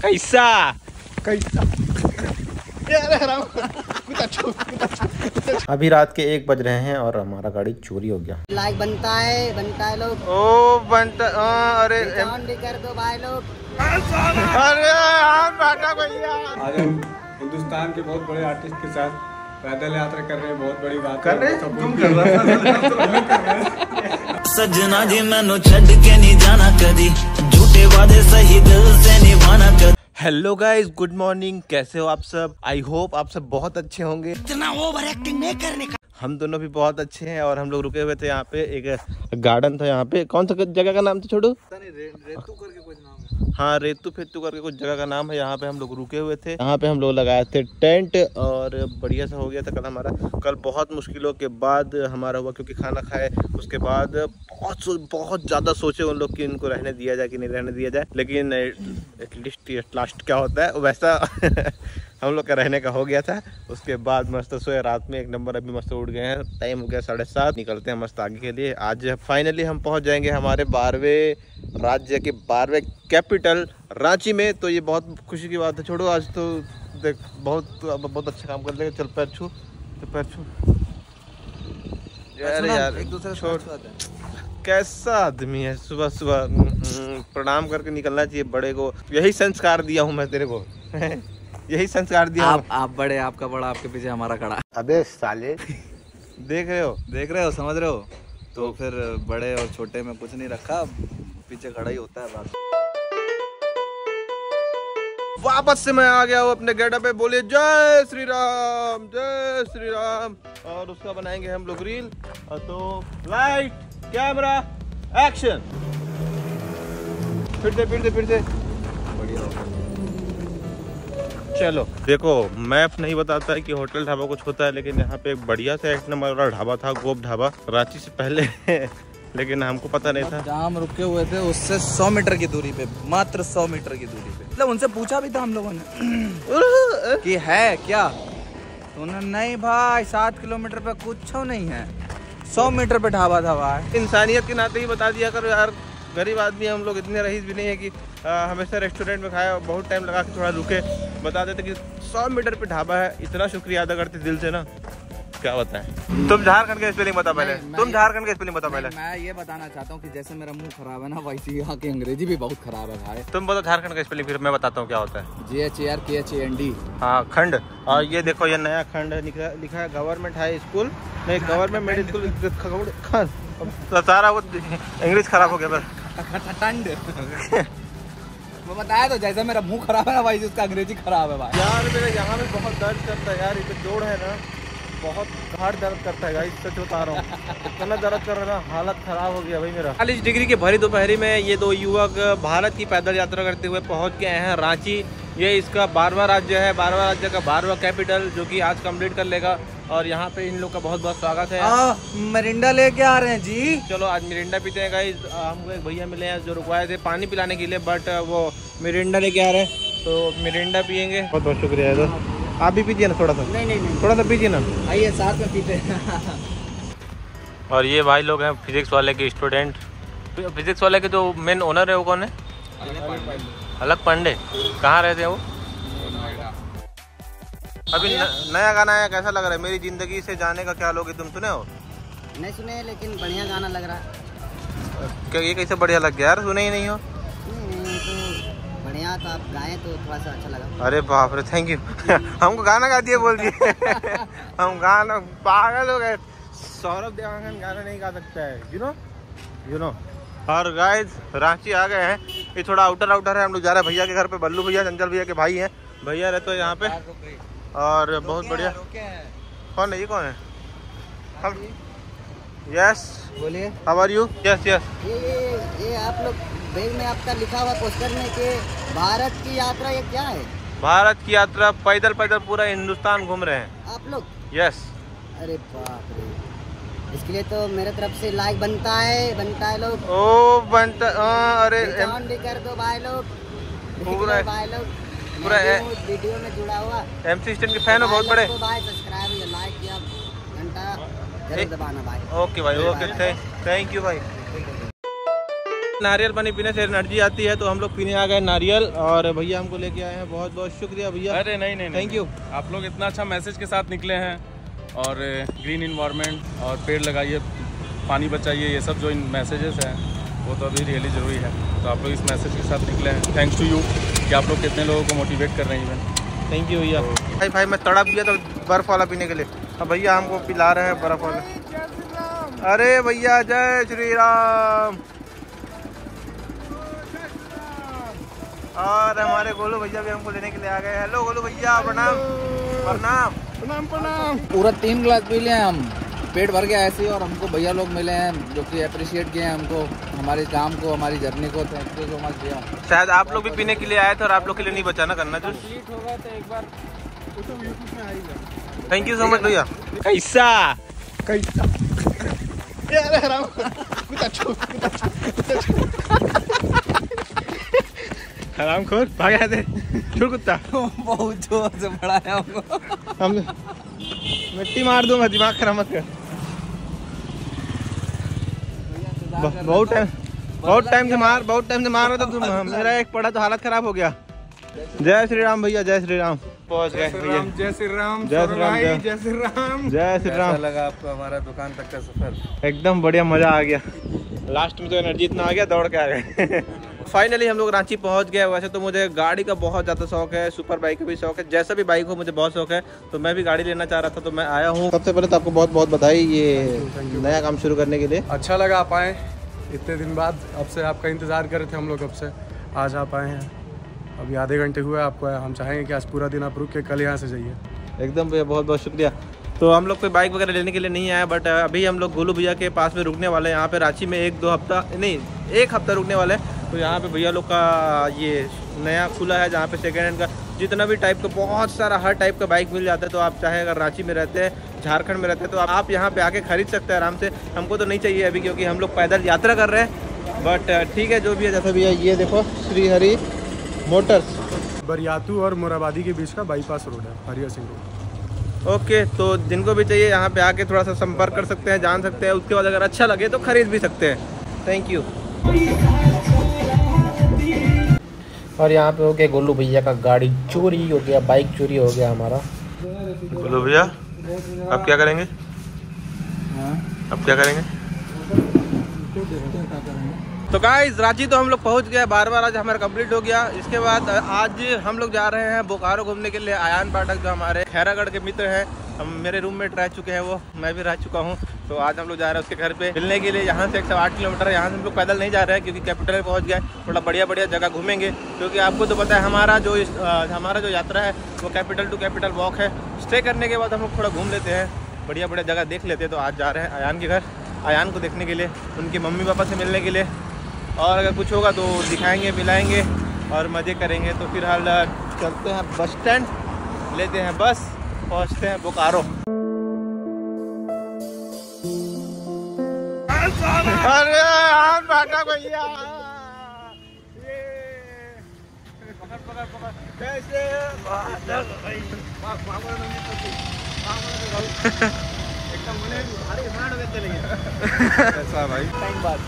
कैसा कैसा अभी रात के एक बज रहे हैं और हमारा गाड़ी चोरी हो गया। लाइक बनता है बनता है लोग। ओ बनता हाँ, अरे भी कर दो भाई लोग। अरे हाँ, बाटा भैया। आज हम हिंदुस्तान के बहुत बड़े आर्टिस्ट के साथ पैदल यात्रा कर रहे हैं बहुत बड़ी बात कर रहे? सब तुम कर रहा सजना जी मैनू छड़ के नहीं जाना कदी। झूठे वादे सही दिल से निभाना हेलो गाइस गुड मॉर्निंग कैसे हो आप सब? आई होप आप सब बहुत अच्छे होंगे। इतना ओवर एक्टिंग नहीं करने का। हम दोनों भी बहुत अच्छे हैं और हम लोग रुके हुए थे यहाँ पे एक गार्डन था यहाँ पे। कौन सा जगह का नाम था छोड़ू हाँ रेतु फेतु करके कुछ जगह का नाम है यहाँ पे हम लोग रुके हुए थे। यहाँ पे हम लोग लगाए थे टेंट और बढ़िया सा हो गया था कल हमारा। कल बहुत मुश्किलों के बाद हमारा हुआ क्योंकि खाना खाए उसके बाद बहुत सो, बहुत ज़्यादा सोचे उन लोग कि इनको रहने दिया जाए कि नहीं रहने दिया जाए। लेकिन एटलीस्ट लास्ट क्या होता है वैसा हम लोग का रहने का हो गया था। उसके बाद मस्त सोए रात में एक नंबर अभी मस्त उठ गए हैं। टाइम हो गया साढ़े सात निकलते हैं मस्त आगे के लिए। आज फाइनली हम पहुँच जाएँगे हमारे बारहवें राज्य के बारहवें कैपिटल रांची में। तो ये बहुत खुशी की बात है। छोड़ो आज तो देख बहुत बहुत अच्छा काम कर लेगा। चल पैर छू। तो पैर छू। यार यार एक दूसरे छोड़। कैसा आदमी है? सुबह सुबह हम्म, प्रणाम करके निकलना चाहिए बड़े को। यही संस्कार दिया हूँ मैं तेरे को। यही संस्कार दिया हूँ। आप आप बड़े आपका बड़ा आपके पीछे हमारा खड़ा। अबे साले। देख रहे हो? देख रहे हो? समझ रहे हो? तो फिर बड़े और छोटे में कुछ नहीं रखा। पीछे खड़ा ही होता है वापस से मैं आ गया हूँ अपने गेटअप पे। बोले, जय श्री राम, जय श्री राम। और उसका बनाएँगे हम लोग रील। तो लाइट, कैमरा, एक्शन। फिर से फिर से फिर से। चलो। देखो, मैप नहीं बताता है कि होटल ढाबा कुछ होता है, लेकिन यहाँ पे एक बढ़िया सा एक नंबर वाला ढाबा था, गोप ढाबा। रांची से पहले लेकिन हमको पता नहीं था। जहाँ हम रुके हुए थे उससे 100 मीटर की दूरी पे मात्र 100 मीटर की दूरी पे। मतलब उनसे पूछा भी था हम लोगों ने। कि है क्या? तो उन्होंने नहीं भाई सात किलोमीटर पे कुछ नहीं है। सौ मीटर पे ढाबा था भाई। इंसानियत के नाते ही बता दिया करो यार। गरीब आदमी हम लोग इतने रईस भी नहीं है कि आ, हमेशा रेस्टोरेंट में खाए बहुत टाइम लगा के थोड़ा रुके। बता देते कि सौ मीटर पे ढाबा है इतना शुक्रिया अदा करते दिल से ना। क्या बताएँ? तुम झारखंड के स्पेलिंग बता पहले। तुम झारखंड के स्पेलिंग बता पहले। मैं ये बताना चाहता हूँ कि जैसे मेरा मुँह खराब है ना वैसे यहाँ की अंग्रेज़ी भी बहुत खराब है भाई। तुम बताओ झारखंड का स्पेलिंग फिर मैं बताता हूँ क्या होता है। G H A R K H A N D हाँ खंड। और ये देखो ये नया खंड लिखा लिखा है गवर्नमेंट हाई स्कूल नहीं गवर्नमेंट मिडिल स्कूल तो सारा वो इंग्लिश खराब हो गया बस। ठंड मैं बताया तो जैसे मेरा मुँह खराब है ना भाई उसका अंग्रेज़ी खराब है भाई। यार मेरा यहाँ में बहुत दर्द करता है यार ये जोड़ है ना। बहुत हार्ड दर्द करता है गाइस सच बता रहा हूँ। इतना दर्द कर रहा है ना हालत खराब हो गया भाई मेरा। चालीस डिग्री की भरी दोपहरी में ये दो युवक भारत की पैदल यात्रा करते हुए पहुँच गए हैं रांची। ये इसका बारवा राज्य है बारवा राज्य का बारवा कैपिटल जो कि आज कंप्लीट कर लेगा। और यहाँ पे इन लोग का बहुत बहुत स्वागत है। हाँ मरिंडा लेके आ रहे हैं जी। चलो आज मिरिंडा पीते हैं गाइस हमको एक भैया मिले हैं जो रुकवाए थे पानी पिलाने के लिए बट वो मिरिंडा लेके आ रहे हैं। तो मिरिंडा पियेंगे। बहुत बहुत शुक्रिया आप भी पीजिए ना थोड़ा सा? नहीं नहीं नहीं। थोड़ा सा पीजिए ना। आइए साथ में पीते और ये भाई लोग हैं फिजिक्स वाले के स्टूडेंट फिजिक्स वाले के जो मेन ओनर है वो कौन है? अलग पांडे। कहाँ रहते हैं वो? अभी न, नया गाना आया कैसा लग रहा है? मेरी ज़िंदगी से जाने का क्या लोगे तुम सुने हो? नहीं सुने लेकिन बढ़िया गाना लग रहा है। क्या ये कैसे बढ़िया लग गया? यार सुने ही नहीं हो। बढ़िया तो आप गाएँ तो थोड़ा सा अच्छा लगा। अरे बाप रे थैंक यू हमको गाना गा दिए बोल दिए। हम गाना पागल हो गए। सौरभ देवांगन गाना नहीं गा सकता है। यू नो यू नो और गाइस रांची आ गए हैं। ये थोड़ा आउटर आउटर है हम लोग जा रहे हैं भैया के घर पे। बल्लू भैया चंचल भैया के भाई हैं। भैया रहते हो यहाँ पे। और बहुत बढ़िया। कौन है ये कौन है? हम यस बोलिए। How are you yes yes ये आप लोग बैग में आपका लिखा हुआ पोस्टर में कि भारत की यात्रा ये क्या है? भारत की यात्रा पैदल पैदल पूरा हिंदुस्तान घूम रहे हैं। आप लोग? यस अरे बाप रे। इसके लिए तो मेरे तरफ़ से लाइक बनता है बनता है लोग। ओ बनता हाँ, अरे भी कर दो भाई लोग। पूरा- भाई लोग। पूरा है। वीडियो में जुड़ा हुआ। एमसी स्टैंड के फ़ैन हो बहुत बड़े। भाई सब्सक्राइब या लाइक या घंटा ज़रूर दबाना भाई। ओके भाई ओके थैंक यू भाई। नारियल पानी पीने से एनर्जी आती है तो हम लोग पीने आ गए नारियल और भैया हमको लेके आए हैं बहुत बहुत शुक्रिया भैया। अरे नहीं नहीं थैंक यू आप लोग इतना अच्छा मैसेज के साथ निकले हैं और ग्रीन इन्वायरमेंट और पेड़ लगाइए पानी बचाइए ये सब जो इन मैसेजेस हैं वो तो अभी रियली ज़रूरी है। तो आप लोग इस मैसेज के साथ निकले हैं। थैंक्स टू यू कि आप लोग कितने लोगों को मोटिवेट कर रहे हैं इवन थैंक यू भैया। भाई भाई मैं तड़प गया तो बर्फ़ वाला पीने के लिए। अब भैया हमको पिला रहे हैं बर्फ़ वाला। अरे भैया जय श्री राम। और हमारे गोलू भैया भी हमको लेने के लिए आ गए हेलो गोलू भैया प्रणाम। प्रणाम। प्रणाम प्रणाम। पूरा तीन गिलास पी लिए हम। पेट भर गया ऐसे ही और हमको भैया लोग मिले हैं जो कि अप्रिशिएट किए हैं हमको हमारे काम को हमारी जर्नी को। थैंक यू सो मच भैया। शायद आप लोग भी पीने के लिए आए थे और आप लोग के लिए नहीं बचाना करना जो। थैंक यू सो मच भैया। कैसा? कैसा? हराम खोर भाग आए थे छोड़ कुत्ता। बहुत ज़ोर से बढ़ाया हमको। हम मिट्टी मार दूँगा दिमाग खराब मत कर। बहुत टाइम बहुत टाइम से मार बहुत टाइम से मार रहा था तुम मेरा एक पड़ा तो हालत खराब हो गया। जय श्री राम भैया जय श्री राम पहुँच गए भैया। जय श्री राम जय श्री राम, जय- जय श्री राम जय श्री राम लगा आपको हमारा दुकान तक का सफ़र। एकदम बढ़िया मज़ा आ गया। लास्ट में तो एनर्जी इतना आ गया दौड़ के आ गए। फाइनली हम लोग रांची पहुँच गए। वैसे तो मुझे गाड़ी का बहुत ज़्यादा शौक है सुपर बाइक का भी शौक है। जैसा भी बाइक हो मुझे बहुत शौक है। तो मैं भी गाड़ी लेना चाह रहा था तो मैं आया हूँ। सबसे पहले तो आपको बहुत बहुत बधाई ये नया काम शुरू करने के लिए। अच्छा लगा आप आए इतने दिन बाद। अब से आपका इंतज़ार कर रहे थे हम लोग अब से आज आप आए हैं। अभी आधे घंटे हुए आपको। हम चाहेंगे कि आज पूरा दिन आप रुक के कल यहाँ से जाइए। एकदम भैया बहुत बहुत शुक्रिया। तो हम लोग कोई बाइक वगैरह लेने के लिए नहीं आए बट अभी हम लोग गोलू भैया के पास में रुकने वाले हैं। यहाँ पे रांची में एक दो हफ़्ता नहीं एक हफ़्ता रुकने वाले हैं। तो यहाँ पे भैया लोग का ये नया खुला है जहाँ पे सेकेंड हैंड का। जितना भी टाइप का बहुत सारा हर टाइप का बाइक मिल जाता है। तो आप चाहे अगर रांची में रहते हैं झारखंड में रहते हैं तो आप यहाँ पे आके खरीद सकते हैं आराम से। हमको तो नहीं चाहिए अभी क्योंकि हम लोग पैदल यात्रा कर रहे हैं। बट ठीक है जो भी है जैसा भी है ये देखो श्री हरि मोटर्स बरियातू और मोराबादी के बीच का बाईपास रोड है हरिया सिंह रोड ओके तो जिनको भी चाहिए यहाँ पे आके थोड़ा सा संपर्क कर सकते हैं जान सकते हैं। उसके बाद अगर अच्छा लगे तो खरीद भी सकते हैं। थैंक यू और यहाँ पे हो गया गोलू भैया का गाड़ी। चोरी हो गया बाइक चोरी हो गया हमारा। गोलू भैया अब क्या करेंगे? अब क्या करेंगे? तो गाइस रांची तो हम लोग पहुँच गए बार बार आज हमारा कंप्लीट हो गया। इसके बाद आज हम लोग जा रहे हैं बोकारो घूमने के लिए आयान पाठक जो हमारे खैरागढ़ के मित्र हैं। हम मेरे रूममेट रह चुके हैं वो मैं भी रह चुका हूँ। तो आज हम लोग जा रहे हैं उसके घर पे। मिलने के लिए यहाँ से एक सौ आठ किलोमीटर है। यहाँ से हम लोग पैदल नहीं जा रहे हैं क्योंकि कैपिटल में पहुँच गए थोड़ा बढ़िया बढ़िया जगह घूमेंगे। क्योंकि आपको तो पता है हमारा जो अ, हमारा जो यात्रा है वो कैपिटल टू कैपिटल वॉक है। स्टे करने के बाद हम लोग थोड़ा घूम लेते हैं। बढ़िया बढ़िया जगह देख लेते हैं। तो आज जा रहे हैं आयान के घर। आयान को देखने के लिए उनके मम्मी पापा से मिलने के लिए। और अगर कुछ होगा तो दिखाएँगे मिलाएँगे और मज़े करेंगे। तो फ़िलहाल चलते हैं बस स्टैंड लेते हैं बस। पहुँचते हैं बोकारो। अरे यार भैया। ये। पकड़ कैसे? ऐसा भाई। टाइम बाद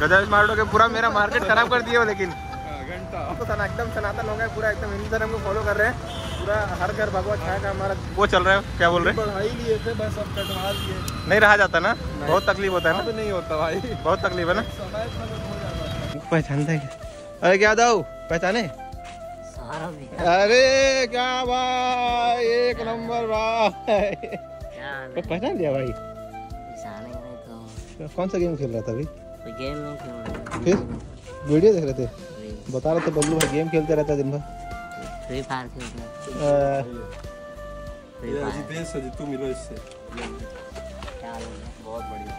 गज़ल स्मार्ट हो पूरा मेरा मार्केट खराब कर दिया लेकिन। घंटा। तो एकदम सनातन हो गया पूरा एकदम हिंदू धर्म को फॉलो कर रहे हैं। पूरा हर घर भगवत छाया का हमारा वो चल रहा है क्या बोल रहे हैं? बढ़ाई लिए थे बस अब कटवा लिए। नहीं रहा जाता ना? बहुत तकलीफ़ होता है अब नहीं होता भाई। ना बहुत तकलीफ़ है ना? पहचानता है अरे क्या दाऊ पहचाने? अरे क्या भाई एक नंबर भाई। तो पहचान लिया भाई? तो। कौन सा गेम खेल रहा था अभी गेम नहीं खेल रहे। फिर? वीडियो देख रहे थे? बता रहे थे बबलू भाई गेम खेलते रहता है दिन भर। फ्री फायर खेलते हैं तू मिलो इससे क्या हाल है? बहुत बढ़िया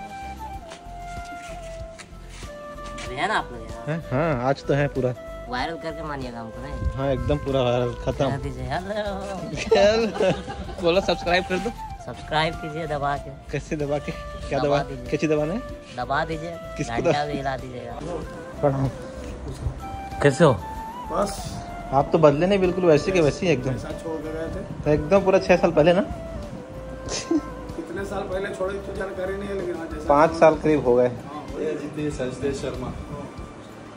है ना आप लोग हैं? हाँ आज तो है पूरा। वायरल करके मानिएगा हमको नहीं? हाँ एकदम पूरा वायरल खत्म। हेलो। बोलो सब्सक्राइब कर दो। सब्सक्राइब कीजिए दबा के। कैसे दबा के? क्या दबा कैसे दबाना है? दबा दीजिए। किसको घंटा दबा- भी हिला दीजिएगा। कैसे हो? बस। आप तो बदले नहीं बिल्कुल वैसे के वैसे ही एकदम। छोड़ के गए थे। तो एकदम पूरा छह साल पहले ना? कितने साल पहले छोड़े तो जानकारी नहीं है लेकिन हाँ जैसा पाँच साल करीब हो गए। हाँ, शर्मा।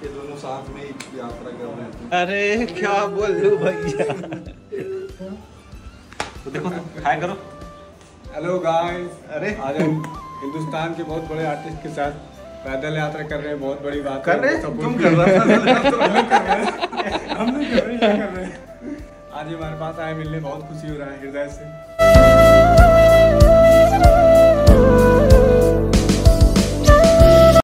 ये दोनों साथ में ही यात्रा कर रहे हैं। अरे क्या बोल लू भैया? तो देखो हाय करो। हेलो गाइस अरे। आज हम हिंदुस्तान के बहुत बड़े आर्टिस्ट के साथ पैदल यात्रा कर रहे हैं बहुत बड़ी बात कर रहे हैं? तुम कर कर रहे हैं। हम लोग कर रहे हैं, ये कर रहे। हैं आज हमारे पास आए मिलने बहुत खुशी हो रहा है हृदय से।